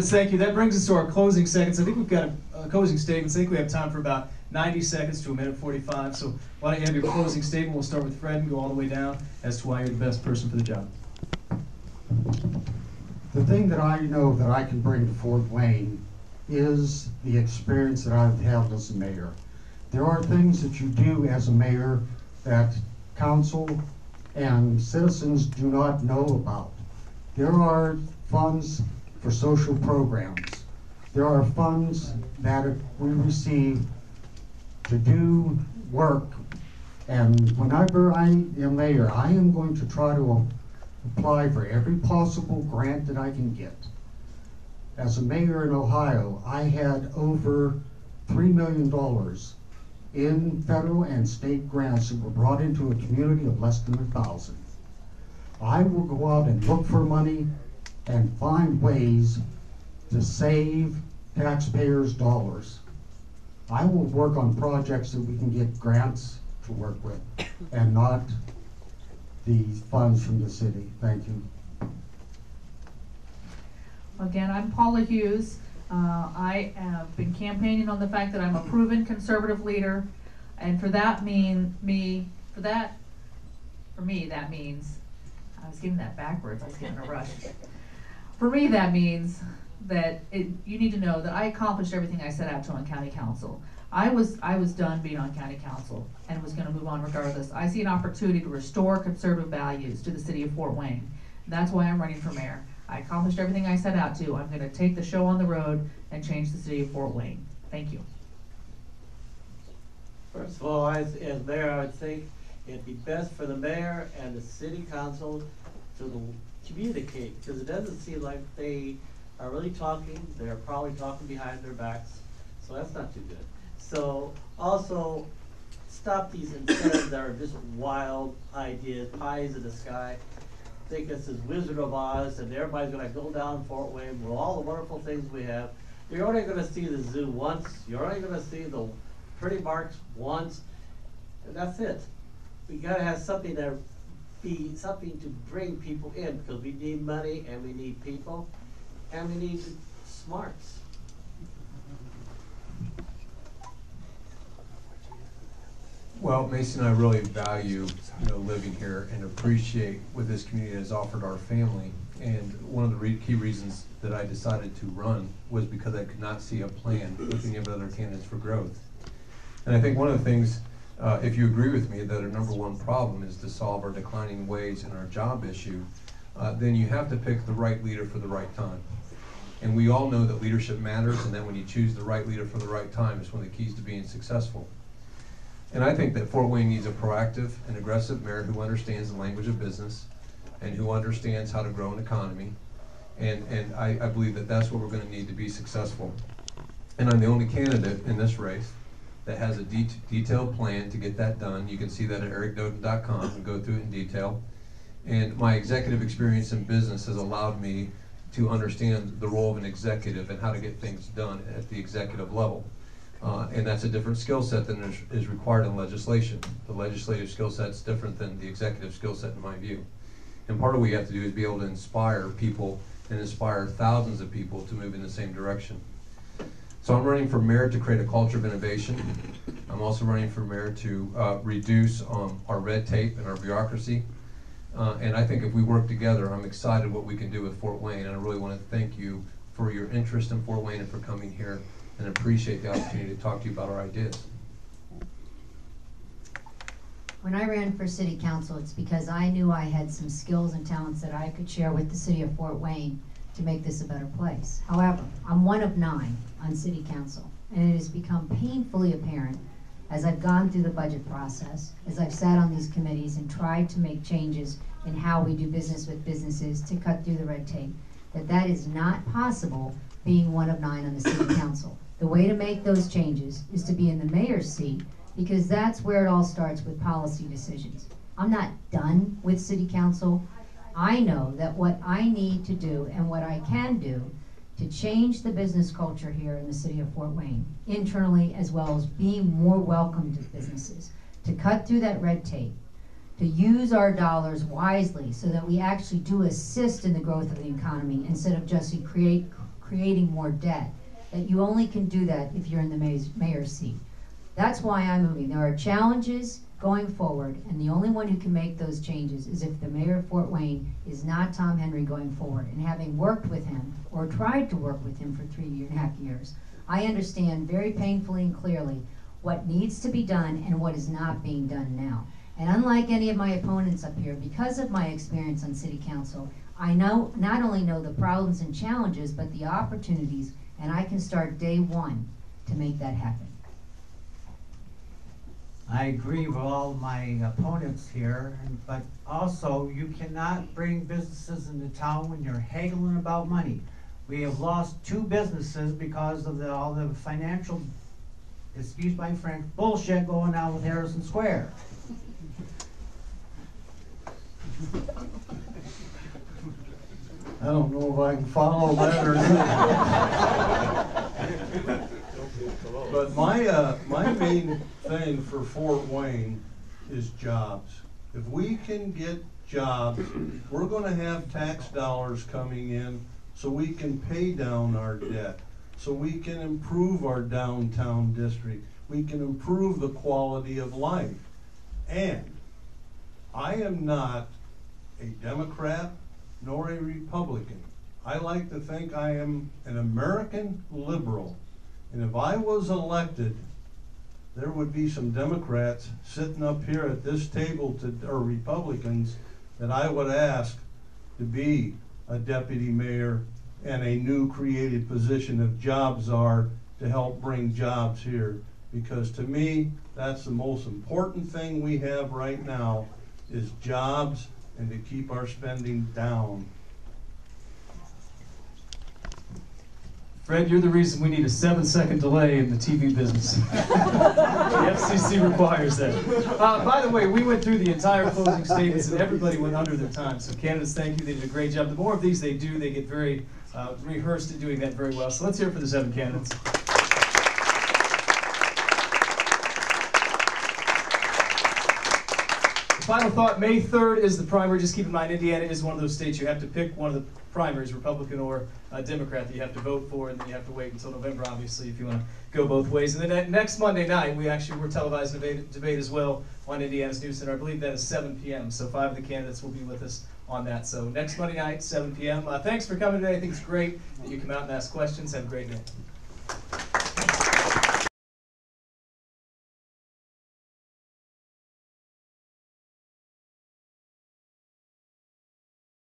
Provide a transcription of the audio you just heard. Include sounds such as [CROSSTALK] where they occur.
Thank you. That brings us to our closing seconds. I think we've got a, a closing statement. I think we have time for about 90 seconds to a minute 45. So why don't you have your closing statement? We'll start with Fred and go all the way down as to why you're the best person for the job. The thing that I know that I can bring to Fort Wayne is the experience that I've had as a mayor. There are things that you do as a mayor that council and citizens do not know about. There are funds for social programs. There are funds that we receive to do work. And whenever I am mayor, I am going to try to apply for every possible grant that I can get. As a mayor in Ohio, I had over $3 million in federal and state grants that were brought into a community of less than a thousand. I will go out and look for money and find ways to save taxpayers' dollars. I will work on projects that we can get grants to work with and not the funds from the city. Thank you. Again, I'm Paula Hughes. Uh, I have been campaigning on the fact that I'm a proven conservative leader, and for that mean, me, for that, for me, that means, I was getting that backwards, I was getting a rush. For me, that means that it, you need to know that I accomplished everything I set out to on county council. I was, I was done being on county council and was gonna move on regardless. I see an opportunity to restore conservative values to the city of Fort Wayne. That's why I'm running for mayor. I accomplished everything I set out to. I'm gonna take the show on the road and change the city of Fort Wayne. Thank you. First of all, as, as mayor, I would think it'd be best for the mayor and the city council to communicate, because it doesn't seem like they are really talking, they're probably talking behind their backs, so that's not too good. So, also, stop these incentives that are just wild ideas, pies in the sky. Think this is Wizard of Oz, and everybody's gonna go down Fort Wayne with all the wonderful things we have. You're only gonna see the zoo once, you're only gonna see the pretty marks once, and that's it. We gotta have something that be, something to bring people in, because we need money and we need people, and we need smarts. Well, Mason I really value, you know, living here and appreciate what this community has offered our family. And one of the re- key reasons that I decided to run was because I could not see a plan with any of the other candidates for growth. And I think one of the things, uh, if you agree with me, that our number one problem is to solve our declining wage and our job issue, uh, then you have to pick the right leader for the right time. And we all know that leadership matters, and that when you choose the right leader for the right time, is one of the keys to being successful. And I think that Fort Wayne needs a proactive and aggressive mayor who understands the language of business and who understands how to grow an economy. And, and I, I believe that that's what we're gonna need to be successful. And I'm the only candidate in this race that has a det- detailed plan to get that done. You can see that at ericdoden.com and go through it in detail. And my executive experience in business has allowed me to understand the role of an executive and how to get things done at the executive level. Uh, and that's a different skill set than is, is required in legislation. The legislative skill set is different than the executive skill set in my view. And part of what you have to do is be able to inspire people and inspire thousands of people to move in the same direction. So I'm running for mayor to create a culture of innovation. I'm also running for mayor to uh, reduce um, our red tape and our bureaucracy. Uh, and I think if we work together, I'm excited what we can do with Fort Wayne. And I really want to thank you for your interest in Fort Wayne and for coming here and appreciate the opportunity to talk to you about our ideas. When I ran for city council, it's because I knew I had some skills and talents that I could share with the city of Fort Wayne to make this a better place. However, I'm one of nine on city council, and it has become painfully apparent as I've gone through the budget process, as I've sat on these committees and tried to make changes in how we do business with businesses to cut through the red tape, that that is not possible being one of nine on the city council. The way to make those changes is to be in the mayor's seat because that's where it all starts with policy decisions. I'm not done with city council. I know that what I need to do and what I can do to change the business culture here in the city of Fort Wayne, internally as well as being more welcome to businesses, to cut through that red tape, to use our dollars wisely so that we actually do assist in the growth of the economy instead of just create, creating more debt, that you only can do that if you're in the mayor's, mayor's seat. That's why I'm moving. There are challenges going forward, and the only one who can make those changes is if the mayor of Fort Wayne is not Tom Henry going forward. And having worked with him, or tried to work with him for three and a half years, I understand very painfully and clearly what needs to be done and what is not being done now. And unlike any of my opponents up here, because of my experience on city council, I know, not only know the problems and challenges, but the opportunities, and I can start day one to make that happen. I agree with all my opponents here, but also you cannot bring businesses into town when you're haggling about money. We have lost two businesses because of the, all the financial, excuse my French, bullshit going on with Harrison Square. I don't know if I can follow that or not. [LAUGHS] But my, uh, my main thing for Fort Wayne is jobs. If we can get jobs, we're gonna have tax dollars coming in so we can pay down our debt, so we can improve our downtown district, we can improve the quality of life. And I am not a Democrat nor a Republican. I like to think I am an American liberal. And if I was elected, there would be some Democrats sitting up here at this table to, or Republicans, that I would ask to be a deputy mayor and a new created position of jobs czar to help bring jobs here. Because to me, that's the most important thing we have right now is jobs and to keep our spending down. Fred, you're the reason we need a seven-second delay in the TV business. [LAUGHS] The FCC requires that. Uh, by the way, we went through the entire closing statements and everybody went under their time. So candidates, thank you. They did a great job. The more of these they do, they get very uh, rehearsed at doing that very well. So let's hear it for the seven candidates. Final thought, May 3rd is the primary. Just keep in mind, Indiana is one of those states you have to pick one of the primaries, Republican or uh, Democrat, that you have to vote for, and then you have to wait until November, obviously, if you want to go both ways. And then ne- next Monday night, we actually were televised debate, debate as well on Indiana's News Center. I believe that is 7 p.m., so five of the candidates will be with us on that. So next Monday night, 7 p.m. Uh, thanks for coming today. I think it's great that you come out and ask questions. Have a great night.